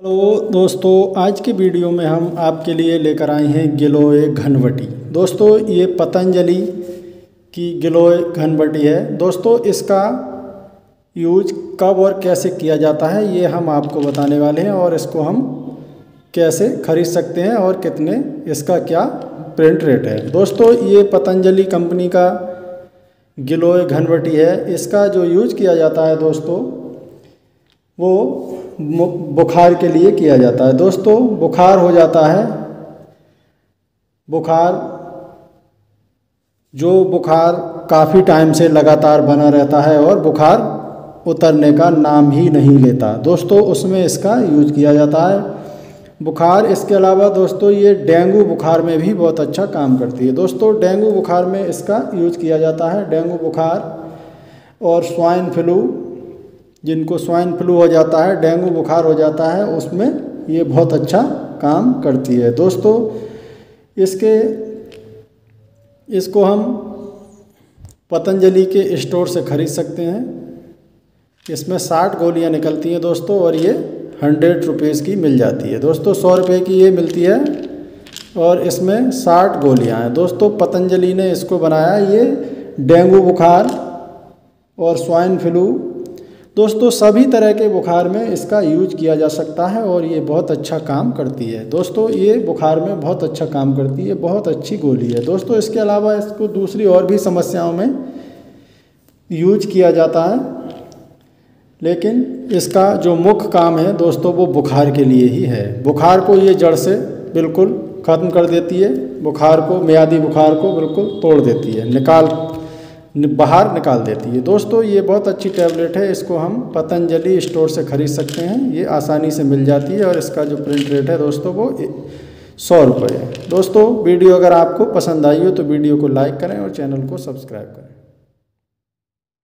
Hello दोस्तों, आज की वीडियो में हम आपके लिए लेकर आए हैं गिलोय घनवटी। दोस्तों, ये पतंजलि की गिलोय घनवटी है। दोस्तों, इसका यूज़ कब और कैसे किया जाता है, ये हम आपको बताने वाले हैं और इसको हम कैसे खरीद सकते हैं और कितने इसका क्या प्रिंट रेट है। दोस्तों, ये पतंजलि कंपनी का गिलोय घनवटी है। इसका जो यूज़ किया जाता है दोस्तों, वो बुखार के लिए किया जाता है। दोस्तों, बुखार हो जाता है। बुखार, जो बुखार काफ़ी टाइम से लगातार बना रहता है और बुखार उतरने का नाम ही नहीं लेता। दोस्तों, उसमें इसका यूज़ किया जाता है। बुखार, इसके अलावा दोस्तों, ये डेंगू बुखार में भी बहुत अच्छा काम करती है। दोस्तों, डेंगू बुखार में इसका यूज़ किया जाता है। डेंगू बुखार और स्वाइन फ्लू जिनको स्वाइन फ्लू हो जाता है, डेंगू बुखार हो जाता है, उसमें ये बहुत अच्छा काम करती है। दोस्तों, इसके, इसको हम पतंजलि के स्टोर से ख़रीद सकते हैं। इसमें साठ गोलियाँ निकलती हैं दोस्तों और ये हंड्रेड रुपीज़ की मिल जाती है। दोस्तों, सौ रुपये की ये मिलती है और इसमें साठ गोलियाँ हैं। दोस्तों, पतंजलि ने इसको बनाया, ये डेंगू बुखार और स्वाइन फ्लू दोस्तों, सभी तरह के बुखार में इसका यूज़ किया जा सकता है और ये बहुत अच्छा काम करती है। दोस्तों, ये बुखार में बहुत अच्छा काम करती है, बहुत अच्छी गोली है। दोस्तों, इसके अलावा इसको दूसरी और भी समस्याओं में यूज़ किया जाता है, लेकिन इसका जो मुख्य काम है दोस्तों, वो बुखार के लिए ही है। बुखार को ये जड़ से बिल्कुल ख़त्म कर देती है, बुखार को, म्यादी बुखार को बिल्कुल तोड़ देती है, निकाल बाहर निकाल देती है। दोस्तों, ये बहुत अच्छी टैबलेट है। इसको हम पतंजलि स्टोर से ख़रीद सकते हैं। ये आसानी से मिल जाती है और इसका जो प्रिंट रेट है दोस्तों, वो सौ रुपये है। दोस्तों, वीडियो अगर आपको पसंद आई हो तो वीडियो को लाइक करें और चैनल को सब्सक्राइब करें।